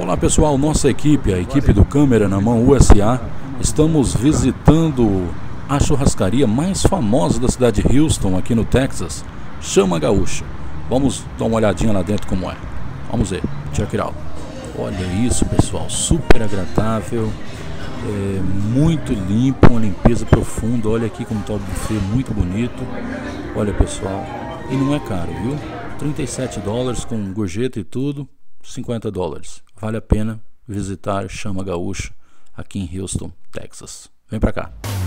Olá pessoal, nossa equipe, a equipe do Câmera na Mão USA, estamos visitando a churrascaria mais famosa da cidade de Houston, aqui no Texas, Chama Gaúcha. Vamos dar uma olhadinha lá dentro como é. Vamos ver, check it out. Olha isso pessoal, super agradável, é, muito limpo, uma limpeza profunda. Olha aqui como está o buffet, muito bonito. Olha pessoal, e não é caro, viu? 37 dólares com gorjeta e tudo, 50 dólares. Vale a pena visitar Chama Gaúcha aqui em Houston, Texas. Vem pra cá.